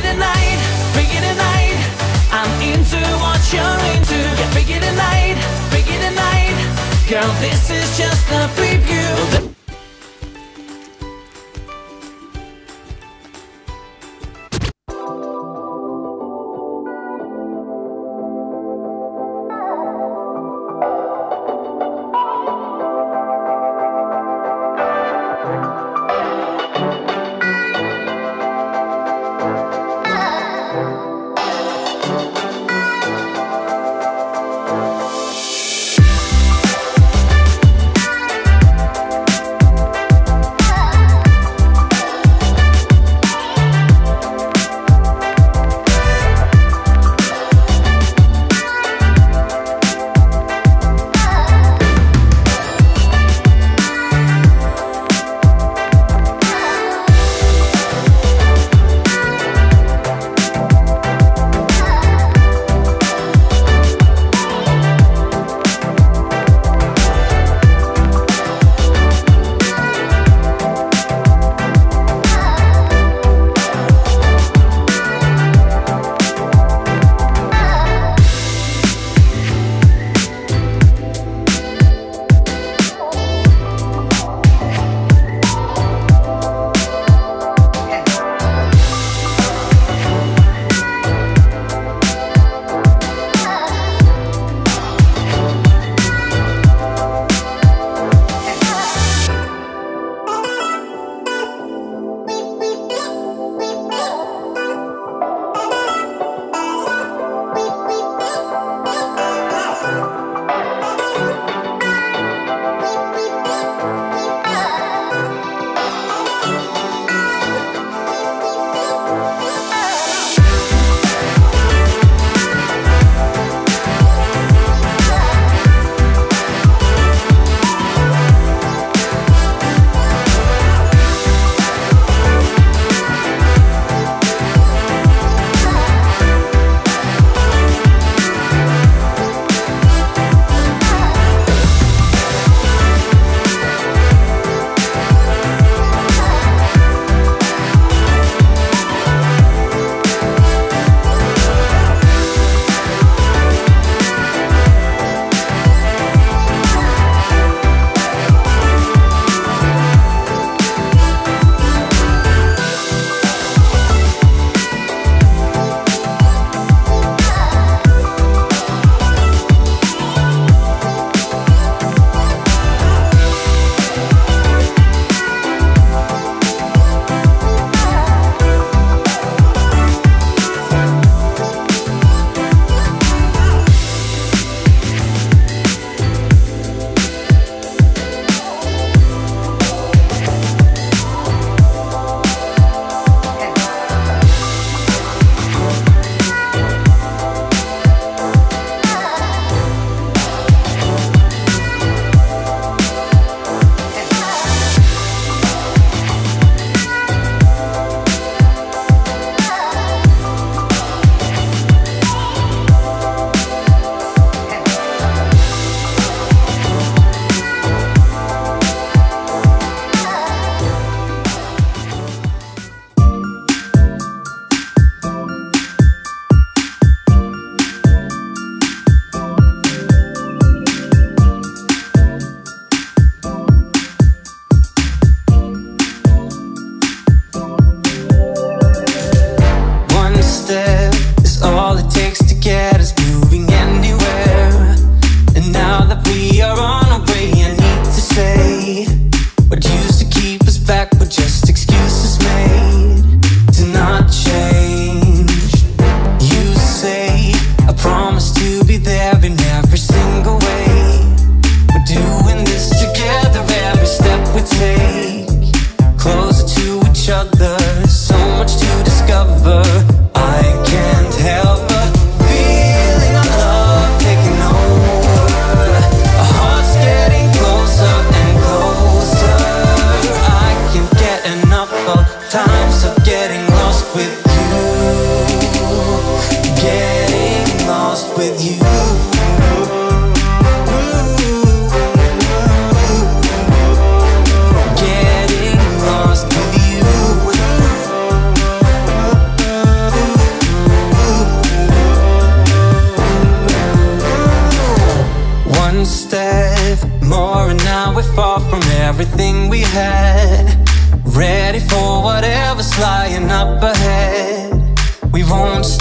tonight, tonight. I'm into what you're into. Freaky tonight, tonight. Girl, this is just a preview.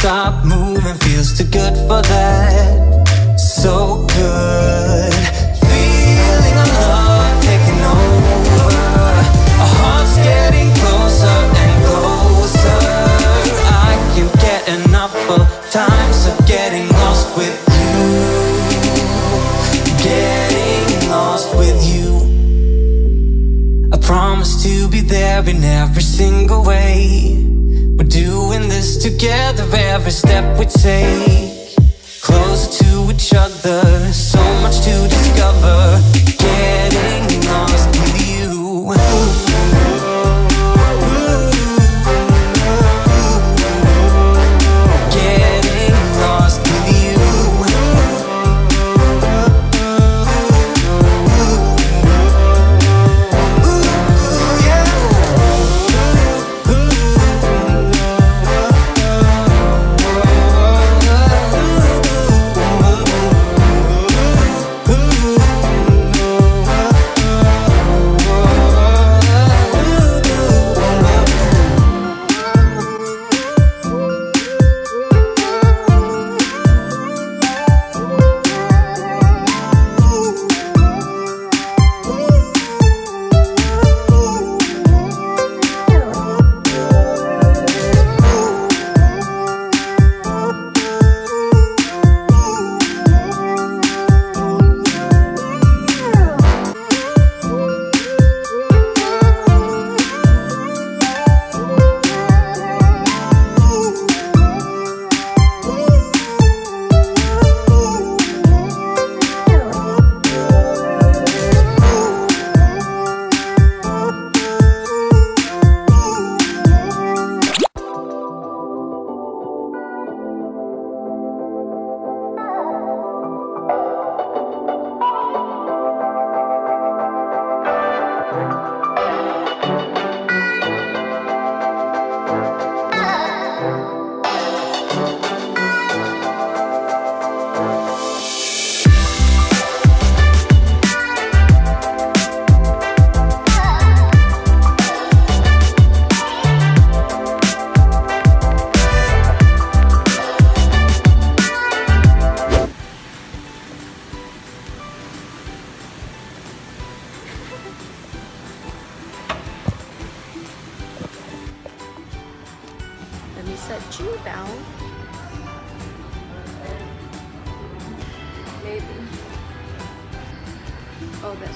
Stop moving, feels too good for that. So good. Feeling love taking over. Our hearts getting closer and closer. I can't get enough of times of getting lost with you. Getting lost with you. I promise to be there in every single way. We're doing this together every step we take. Closer to each other, so much to discover. Getting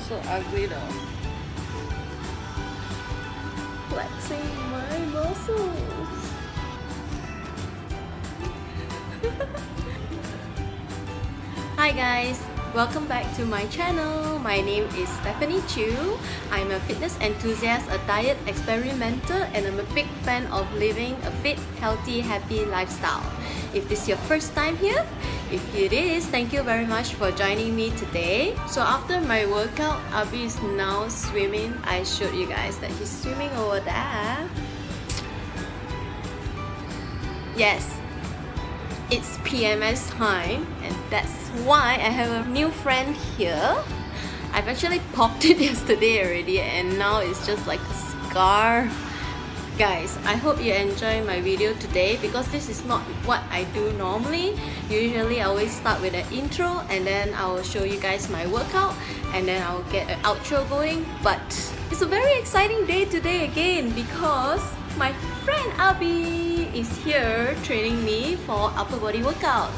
So ugly though. Flexing my muscles. Hi guys, welcome back to my channel. My name is Stephanie Chew. I'm a fitness enthusiast, a diet experimenter, and I'm a big fan of living a fit, healthy, happy lifestyle. If this is your first time here, if it is, thank you very much for joining me today. So after my workout, Arby is now swimming. I showed you guys that he's swimming over there. Yes, it's PMS time and that's why I have a new friend here. I've actually popped it yesterday already and now it's just like a scar. Guys, I hope you enjoy my video today because this is not what I do normally. Usually I always start with an intro and then I will show you guys my workout and then I'll get an outro going. But it's a very exciting day today again because my friend Arby is here training me for upper body workout.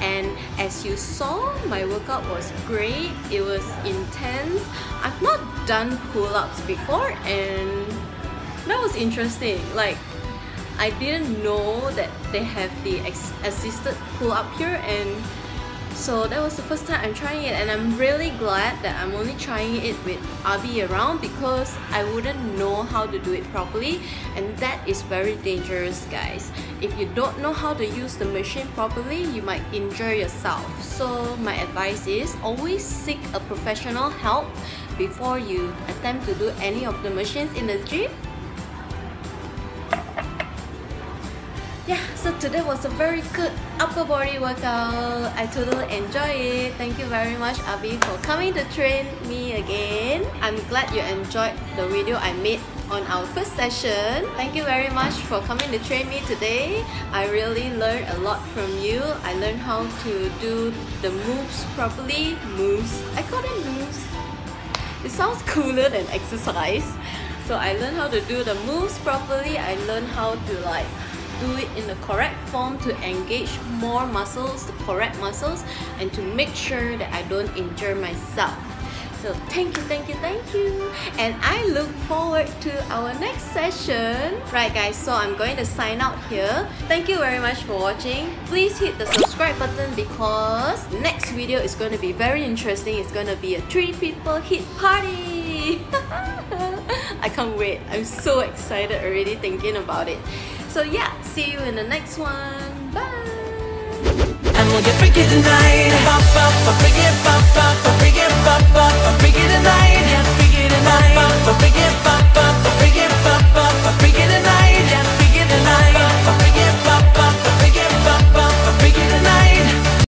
And as you saw my workout was great. It was intense. I've not done pull-ups before and that was interesting. Like I didn't know that they have the assisted pull-up here and so that was the first time I'm trying it and I'm really glad that I'm only trying it with Arby around because I wouldn't know how to do it properly and that is very dangerous guys. If you don't know how to use the machine properly, you might injure yourself. So my advice is always seek a professional help before you attempt to do any of the machines in the gym so today was a very good upper body workout. I totally enjoy it. Thank you very much, Arby, for coming to train me again. I'm glad you enjoyed the video I made on our first session. Thank you very much for coming to train me today. I really learned a lot from you. I learned how to do the moves properly. Moves. I call them moves. It sounds cooler than exercise. So I learned how to do the moves properly. I learned how to like do it in the correct form to engage more muscles, the correct muscles, and to make sure that I don't injure myself. So thank you, thank you, thank you. And I look forward to our next session. Right guys, so I'm going to sign out here. Thank you very much for watching. Please HIIT the subscribe button because next video is going to be very interesting. It's going to be a three people hit party. I can't wait. I'm so excited already thinking about it. So yeah, see you in the next one. Bye! And we'll get freaky tonight. Bop, bop, bop, freaky, bop, bop, freaky, bop, bop, freaky tonight. Yeah, freaky tonight. Bop, bop, bop, freaky, bop, bop, freaky, bop, bop, freaky tonight. Yeah, freaky tonight.